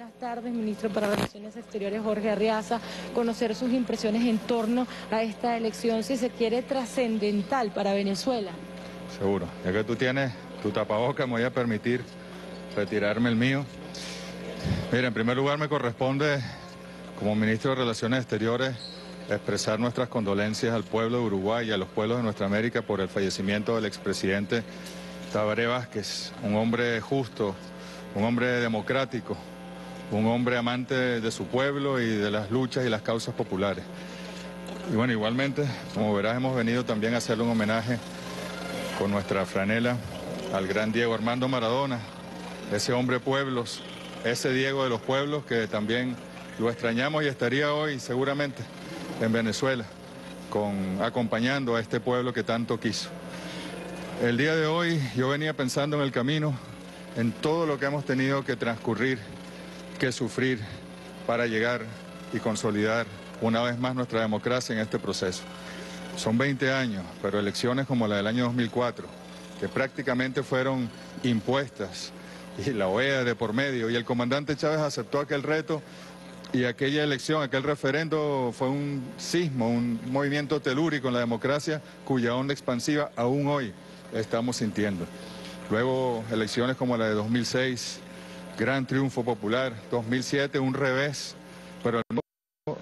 Buenas tardes, ministro para Relaciones Exteriores Jorge Arriaza. Conocer sus impresiones en torno a esta elección, si se quiere, trascendental para Venezuela. Seguro. Ya que tú tienes tu tapaboca, me voy a permitir retirarme el mío. Mira, en primer lugar me corresponde, como ministro de Relaciones Exteriores, expresar nuestras condolencias al pueblo de Uruguay y a los pueblos de nuestra América por el fallecimiento del expresidente Tabaré Vázquez, un hombre justo, un hombre democrático, un hombre amante de su pueblo y de las luchas y las causas populares. Y bueno, igualmente, como verás, hemos venido también a hacerle un homenaje con nuestra franela al gran Diego Armando Maradona, ese hombre pueblos, ese Diego de los pueblos que también lo extrañamos y estaría hoy seguramente en Venezuela, acompañando a este pueblo que tanto quiso. El día de hoy yo venía pensando en el camino, en todo lo que hemos tenido que transcurrir, que sufrir para llegar y consolidar una vez más nuestra democracia en este proceso. Son 20 años, pero elecciones como la del año 2004, que prácticamente fueron impuestas y la OEA de por medio, y el comandante Chávez aceptó aquel reto y aquella elección, aquel referendo fue un sismo, un movimiento telúrico en la democracia cuya onda expansiva aún hoy estamos sintiendo. Luego elecciones como la de 2006, gran triunfo popular, 2007 un revés, pero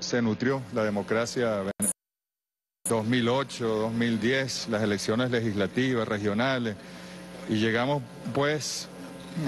se nutrió la democracia 2008, 2010, las elecciones legislativas, regionales, y llegamos pues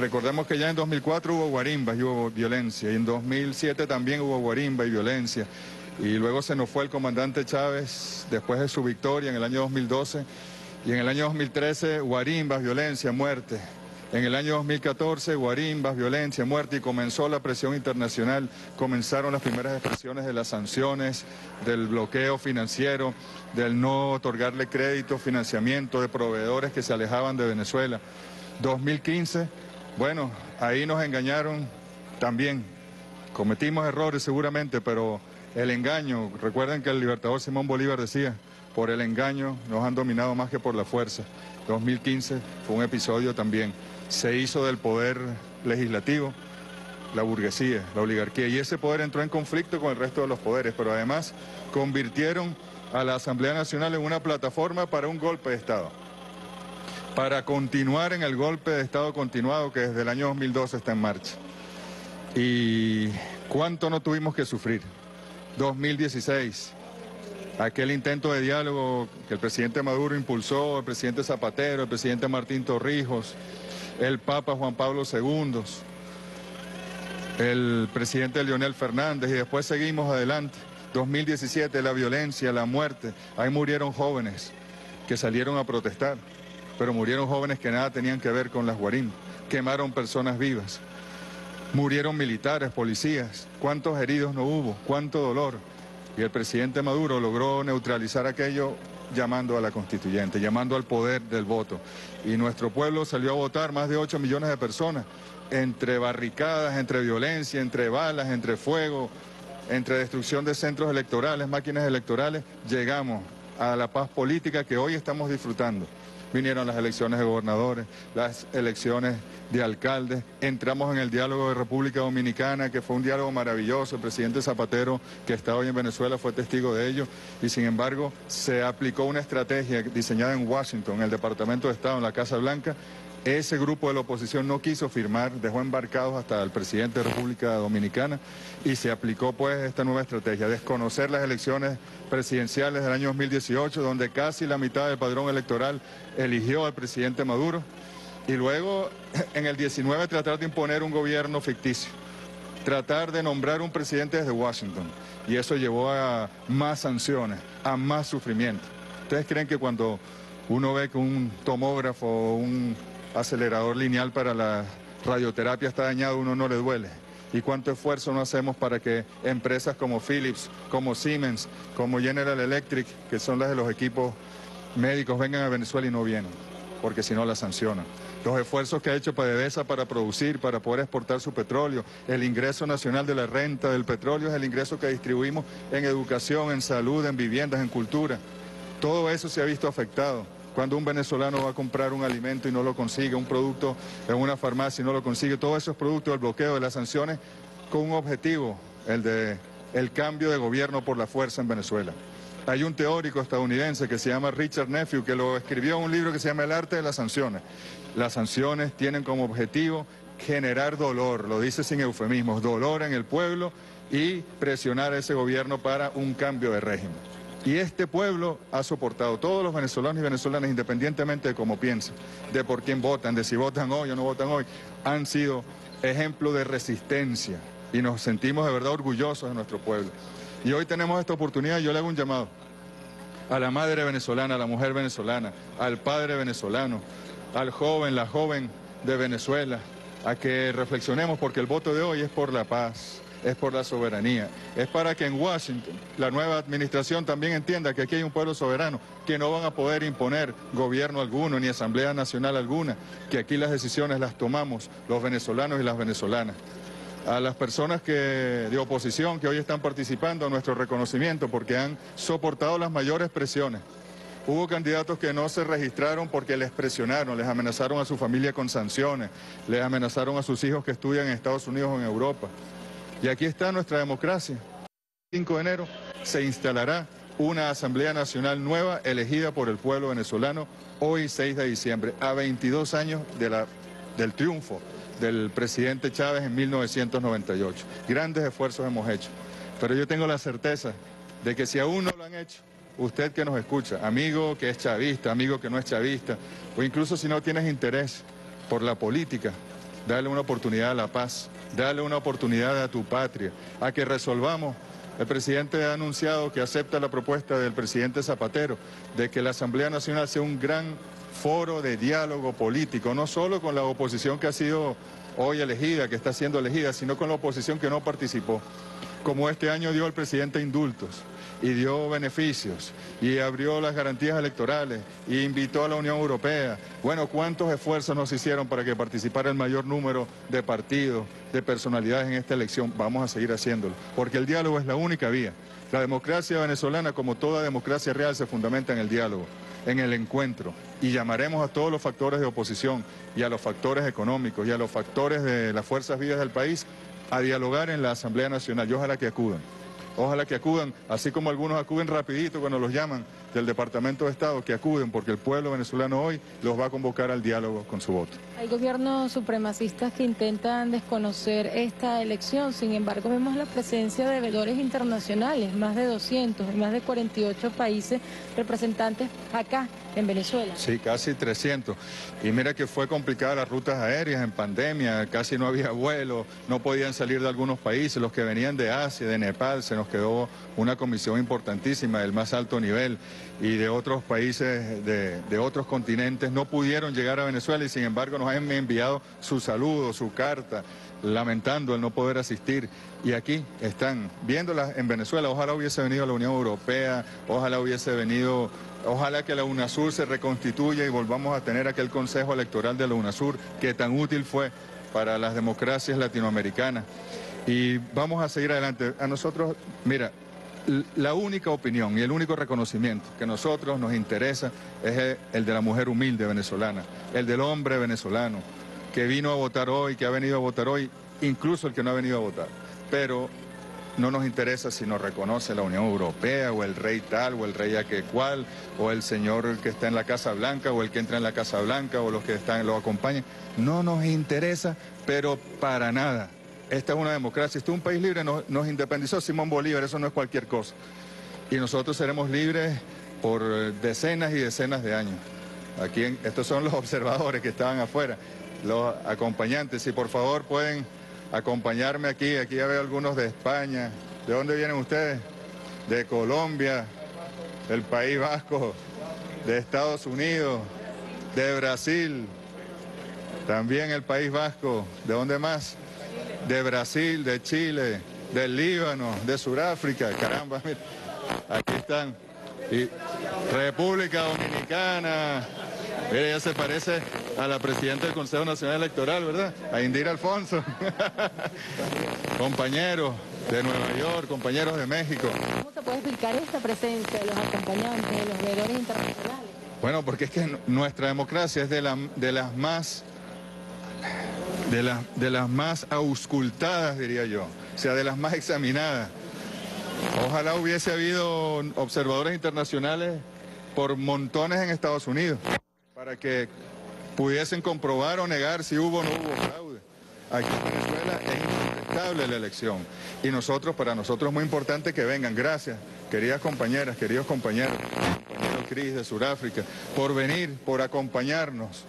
Recordemos que ya en 2004 hubo guarimbas y hubo violencia, y en 2007 también hubo guarimba y violencia. Y luego se nos fue el comandante Chávez después de su victoria en el año 2012. Y en el año 2013, guarimbas, violencia, muerte. En el año 2014, guarimbas, violencia, muerte y comenzó la presión internacional, comenzaron las primeras expresiones de las sanciones, del bloqueo financiero, del no otorgarle crédito, financiamiento de proveedores que se alejaban de Venezuela. 2015, bueno, ahí nos engañaron también. Cometimos errores seguramente, pero el engaño, recuerden que el libertador Simón Bolívar decía, por el engaño nos han dominado más que por la fuerza. 2015 fue un episodio también. Se hizo del poder legislativo la burguesía, la oligarquía, y ese poder entró en conflicto con el resto de los poderes, pero además convirtieron a la Asamblea Nacional en una plataforma para un golpe de Estado para continuar en el golpe de Estado continuado que desde el año 2012 está en marcha. ¿Y cuánto no tuvimos que sufrir? 2016, aquel intento de diálogo que el presidente Maduro impulsó, el presidente Zapatero, el presidente Martín Torrijos, el Papa Juan Pablo II, el presidente Leonel Fernández y después seguimos adelante. 2017, la violencia, la muerte, ahí murieron jóvenes que salieron a protestar pero murieron jóvenes que nada tenían que ver con las guarimbas, quemaron personas vivas, murieron militares, policías, cuántos heridos no hubo, cuánto dolor. Y el presidente Maduro logró neutralizar aquello llamando a la constituyente, llamando al poder del voto. Y nuestro pueblo salió a votar, más de 8 millones de personas, entre barricadas, entre violencia, entre balas, entre fuego, entre destrucción de centros electorales, máquinas electorales, llegamos a la paz política que hoy estamos disfrutando vinieron las elecciones de gobernadores, las elecciones de alcaldes, entramos en el diálogo de República Dominicana, que fue un diálogo maravilloso, el presidente Zapatero, que está hoy en Venezuela, fue testigo de ello, y sin embargo se aplicó una estrategia diseñada en Washington, en el Departamento de Estado, en la Casa Blanca, ese grupo de la oposición no quiso firmar, dejó embarcados hasta el presidente de República Dominicana y se aplicó pues esta nueva estrategia, desconocer las elecciones presidenciales del año 2018, donde casi la mitad del padrón electoral eligió al presidente Maduro, y luego en el 19 tratar de imponer un gobierno ficticio, tratar de nombrar un presidente desde Washington, y eso llevó a más sanciones, a más sufrimiento. ¿Ustedes creen que cuando uno ve que un tomógrafo un acelerador lineal para la radioterapia está dañado, uno no le duele. ¿Y cuánto esfuerzo no hacemos para que empresas como Philips, como Siemens, como General Electric, que son las de los equipos médicos, vengan a Venezuela y no vienen? Porque si no la sancionan. Los esfuerzos que ha hecho PDVSA para producir, para poder exportar su petróleo, el ingreso nacional de la renta del petróleo es el ingreso que distribuimos en educación, en salud, en viviendas, en cultura. Todo eso se ha visto afectado cuando un venezolano va a comprar un alimento y no lo consigue, un producto en una farmacia y no lo consigue, todos esos productos del bloqueo de las sanciones con un objetivo, el de el cambio de gobierno por la fuerza en Venezuela. Hay un teórico estadounidense que se llama Richard Nephew que lo escribió en un libro que se llama El arte de las sanciones. Las sanciones tienen como objetivo generar dolor, lo dice sin eufemismos, dolor en el pueblo y presionar a ese gobierno para un cambio de régimen. Y este pueblo ha soportado, todos los venezolanos y venezolanas, independientemente de cómo piensen, de por quién votan, de si votan hoy o no votan hoy, han sido ejemplo de resistencia y nos sentimos de verdad orgullosos de nuestro pueblo. Y hoy tenemos esta oportunidad yo le hago un llamado a la madre venezolana, a la mujer venezolana, al padre venezolano, al joven, la joven de Venezuela, a que reflexionemos porque el voto de hoy es por la paz, es por la soberanía, es para que en Washington la nueva administración también entienda que aquí hay un pueblo soberano, que no van a poder imponer gobierno alguno ni asamblea nacional alguna, que aquí las decisiones las tomamos los venezolanos y las venezolanas a las personas que, de oposición que hoy están participando, nuestro reconocimiento porque han soportado las mayores presiones. Hubo candidatos que no se registraron porque les presionaron, les amenazaron a su familia con sanciones, les amenazaron a sus hijos que estudian en Estados Unidos o en Europa. Y aquí está nuestra democracia. El 5 de enero se instalará una Asamblea Nacional nueva elegida por el pueblo venezolano hoy 6 de diciembre, a 22 años del triunfo del presidente Chávez en 1998. Grandes esfuerzos hemos hecho, pero yo tengo la certeza de que si aún no lo han hecho, usted que nos escucha, amigo que es chavista, amigo que no es chavista, o incluso si no tienes interés por la política, dale una oportunidad a la paz, dale una oportunidad a tu patria, a que resolvamos. El presidente ha anunciado que acepta la propuesta del presidente Zapatero de que la Asamblea Nacional sea un gran foro de diálogo político, no solo con la oposición que ha sido hoy elegida, que está siendo elegida, sino con la oposición que no participó. Como este año dio el presidente indultos y dio beneficios y abrió las garantías electorales y invitó a la Unión Europea. Bueno, ¿cuántos esfuerzos nos hicieron para que participara el mayor número de partidos, de personalidades en esta elección? Vamos a seguir haciéndolo, porque el diálogo es la única vía. La democracia venezolana, como toda democracia real, se fundamenta en el diálogo en el encuentro y llamaremos a todos los factores de oposición y a los factores económicos y a los factores de las fuerzas vivas del país a dialogar en la Asamblea Nacional y ojalá que acudan. Ojalá que acudan, así como algunos acuden rapidito cuando los llaman del Departamento de Estado, que acuden porque el pueblo venezolano hoy los va a convocar al diálogo con su voto. Hay gobiernos supremacistas que intentan desconocer esta elección, sin embargo vemos la presencia de veedores internacionales, más de 200 en más de 48 países representantes acá en Venezuela. Sí, casi 300. Y mira que fue complicada las rutas aéreas en pandemia, casi no había vuelos, no podían salir de algunos países, los que venían de Asia, de Nepal, se nos quedó una comisión importantísima del más alto nivel y de otros países, de, de otros continentes, no pudieron llegar a Venezuela y sin embargo nos han enviado su saludo, su carta, lamentando el no poder asistir. Y aquí están viéndolas en Venezuela. Ojalá hubiese venido la Unión Europea, ojalá hubiese venido, ojalá que la UNASUR se reconstituya y volvamos a tener aquel Consejo Electoral de la UNASUR que tan útil fue para las democracias latinoamericanas. Y vamos a seguir adelante. A nosotros, mira, la única opinión y el único reconocimiento que a nosotros nos interesa es el de la mujer humilde venezolana, el del hombre venezolano, que vino a votar hoy, que ha venido a votar hoy, incluso el que no ha venido a votar. Pero no nos interesa si nos reconoce la Unión Europea o el rey tal o el rey aquel o el señor que está en la Casa Blanca o el que entra en la Casa Blanca o los que están, lo acompañan. No nos interesa, pero para nada. Esta es una democracia, esto es un país libre, nos, nos independizó Simón Bolívar, eso no es cualquier cosa. Y nosotros seremos libres por decenas y decenas de años. Aquí estos son los observadores que estaban afuera, los acompañantes. Si por favor pueden acompañarme aquí, aquí ya veo algunos de España. ¿De dónde vienen ustedes? De Colombia, del País Vasco, de Estados Unidos, de Brasil, también el País Vasco. ¿De dónde más? de Brasil, de Chile, del Líbano, de Sudáfrica, caramba, aquí están. Y República Dominicana, mire, ya se parece a la presidenta del Consejo Nacional Electoral, ¿verdad? A Indira Alfonso. compañeros de Nueva York, compañeros de México. ¿Cómo se puede explicar esta presencia de los acompañantes, de los veedores internacionales? Bueno, porque es que nuestra democracia es de, la, de las más de, de las más auscultadas, diría yo, o sea, de las más examinadas. Ojalá hubiese habido observadores internacionales por montones en Estados Unidos para que pudiesen comprobar o negar si hubo o no hubo fraude. Aquí en Venezuela es incontestable la elección y nosotros, para nosotros es muy importante que vengan. Gracias, queridas compañeras, queridos compañeros, compañero Cris de Sudáfrica, por venir, por acompañarnos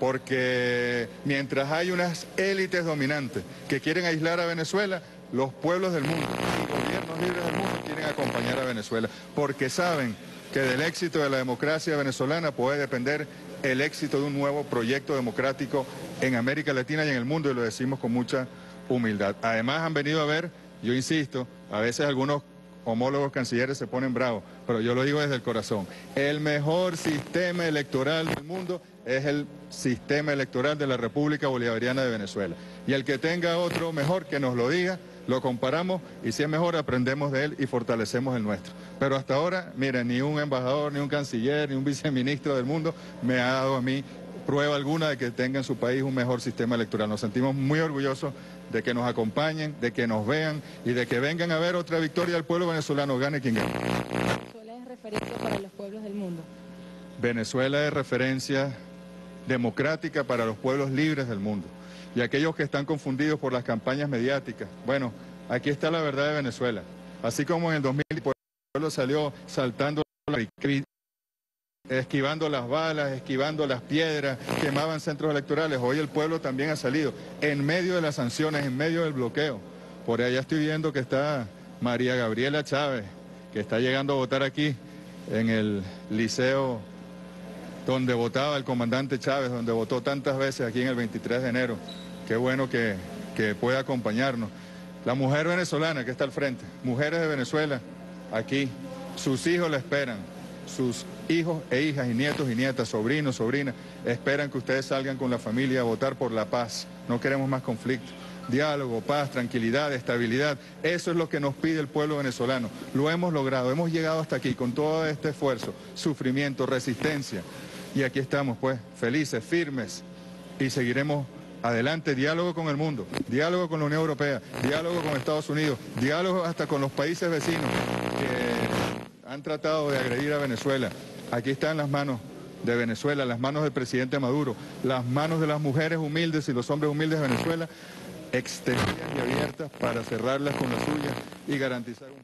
porque mientras hay unas élites dominantes que quieren aislar a Venezuela, los pueblos del mundo gobiernos libres del mundo quieren acompañar a Venezuela, porque saben que del éxito de la democracia venezolana puede depender el éxito de un nuevo proyecto democrático en América Latina y en el mundo, y lo decimos con mucha humildad. Además han venido a ver, yo insisto, a veces algunos homólogos cancilleres se ponen bravos, pero yo lo digo desde el corazón, el mejor sistema electoral del mundo es el sistema electoral de la República Bolivariana de Venezuela. Y el que tenga otro mejor que nos lo diga, lo comparamos y si es mejor aprendemos de él y fortalecemos el nuestro. Pero hasta ahora, miren, ni un embajador, ni un canciller, ni un viceministro del mundo me ha dado a mí prueba alguna de que tenga en su país un mejor sistema electoral. Nos sentimos muy orgullosos de que nos acompañen, de que nos vean y de que vengan a ver otra victoria del pueblo venezolano, gane quien gane. Venezuela es referencia para los pueblos del mundo. Venezuela es referencia democrática para los pueblos libres del mundo. Y aquellos que están confundidos por las campañas mediáticas, bueno, aquí está la verdad de Venezuela. Así como en el 2000 el pueblo salió saltando esquivando las balas, esquivando las piedras, quemaban centros electorales. Hoy el pueblo también ha salido en medio de las sanciones, en medio del bloqueo. Por allá estoy viendo que está María Gabriela Chávez, que está llegando a votar aquí en el liceo donde votaba el comandante Chávez, donde votó tantas veces aquí en el 23 de enero. Qué bueno que, que pueda acompañarnos. La mujer venezolana que está al frente, mujeres de Venezuela, aquí, sus hijos la esperan, sus hijos e hijas y nietos y nietas, sobrinos, sobrinas, esperan que ustedes salgan con la familia a votar por la paz. No queremos más conflicto. Diálogo, paz, tranquilidad, estabilidad. Eso es lo que nos pide el pueblo venezolano. Lo hemos logrado, hemos llegado hasta aquí con todo este esfuerzo, sufrimiento, resistencia. Y aquí estamos, pues, felices, firmes, y seguiremos adelante, diálogo con el mundo, diálogo con la Unión Europea, diálogo con Estados Unidos, diálogo hasta con los países vecinos que han tratado de agredir a Venezuela. Aquí están las manos de Venezuela, las manos del presidente Maduro, las manos de las mujeres humildes y los hombres humildes de Venezuela, extendidas y abiertas para cerrarlas con las suyas y garantizar un